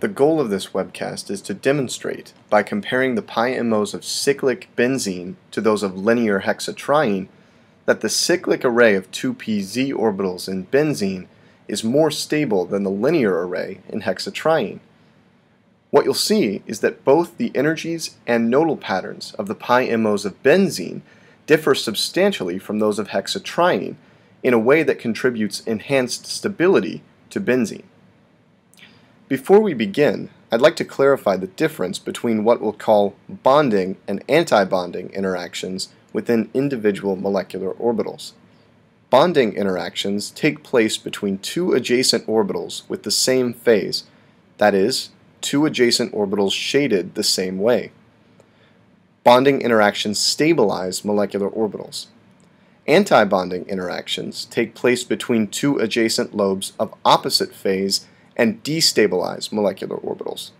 The goal of this webcast is to demonstrate, by comparing the pi MOs of cyclic benzene to those of linear hexatriene, that the cyclic array of 2pz orbitals in benzene is more stable than the linear array in hexatriene. What you'll see is that both the energies and nodal patterns of the pi MOs of benzene differ substantially from those of hexatriene in a way that contributes enhanced stability to benzene. Before we begin, I'd like to clarify the difference between what we'll call bonding and antibonding interactions within individual molecular orbitals. Bonding interactions take place between two adjacent orbitals with the same phase, that is, two adjacent orbitals shaded the same way. Bonding interactions stabilize molecular orbitals. Antibonding interactions take place between two adjacent lobes of opposite phase and destabilize molecular orbitals.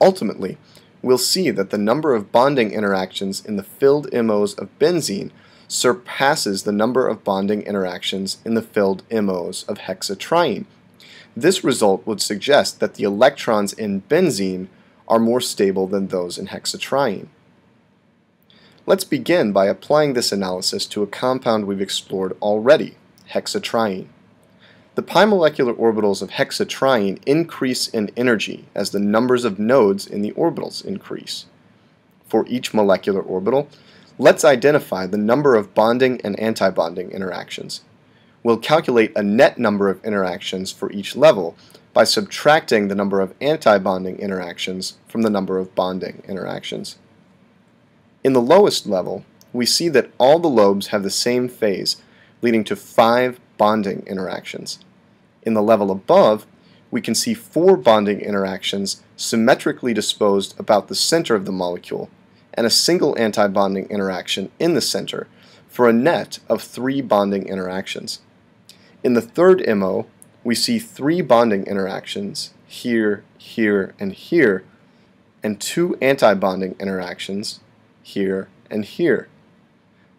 Ultimately, we'll see that the number of bonding interactions in the filled MOs of benzene surpasses the number of bonding interactions in the filled MOs of hexatriene. This result would suggest that the electrons in benzene are more stable than those in hexatriene. Let's begin by applying this analysis to a compound we've explored already, hexatriene. The pi molecular orbitals of hexatriene increase in energy as the numbers of nodes in the orbitals increase. For each molecular orbital, let's identify the number of bonding and antibonding interactions. We'll calculate a net number of interactions for each level by subtracting the number of antibonding interactions from the number of bonding interactions. In the lowest level, we see that all the lobes have the same phase, leading to five bonding interactions. In the level above, we can see four bonding interactions symmetrically disposed about the center of the molecule and a single antibonding interaction in the center for a net of three bonding interactions. In the third MO, we see three bonding interactions here, here, and here, and two antibonding interactions here and here.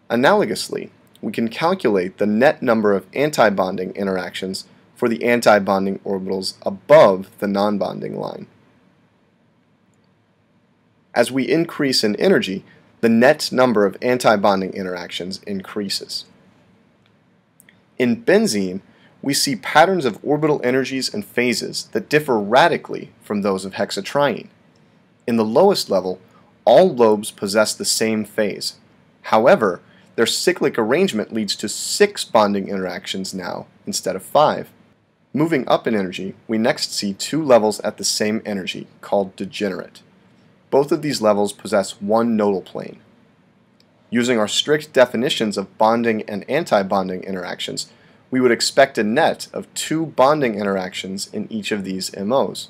Analogously, we can calculate the net number of antibonding interactions for the antibonding orbitals above the non-bonding line. As we increase in energy, the net number of antibonding interactions increases. In benzene, we see patterns of orbital energies and phases that differ radically from those of hexatriene. In the lowest level, all lobes possess the same phase. However, their cyclic arrangement leads to six bonding interactions now instead of five. Moving up in energy, we next see two levels at the same energy, called degenerate. Both of these levels possess one nodal plane. Using our strict definitions of bonding and anti-bonding interactions, we would expect a net of two bonding interactions in each of these MOs.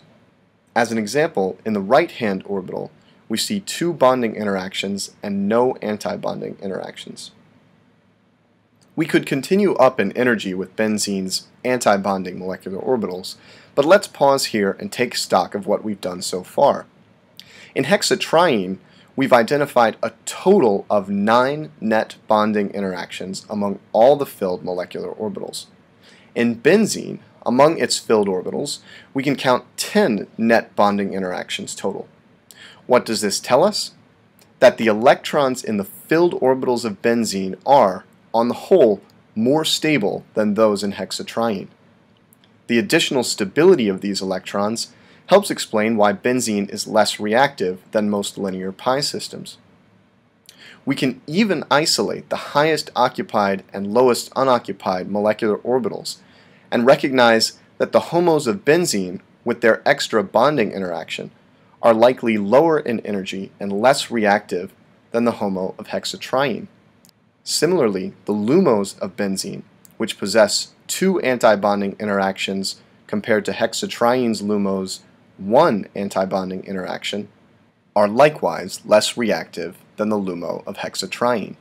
As an example, in the right-hand orbital, we see two bonding interactions and no antibonding interactions. We could continue up in energy with benzene's antibonding molecular orbitals, but let's pause here and take stock of what we've done so far. In hexatriene, we've identified a total of nine net bonding interactions among all the filled molecular orbitals. In benzene, among its filled orbitals, we can count 10 net bonding interactions total. What does this tell us? That the electrons in the filled orbitals of benzene are, on the whole, more stable than those in hexatriene. The additional stability of these electrons helps explain why benzene is less reactive than most linear pi systems. We can even isolate the highest occupied and lowest unoccupied molecular orbitals and recognize that the HOMOs of benzene with their extra bonding interaction are likely lower in energy and less reactive than the HOMO of hexatriene. Similarly, the LUMOs of benzene, which possess two antibonding interactions compared to hexatriene's LUMOs one antibonding interaction, are likewise less reactive than the LUMO of hexatriene.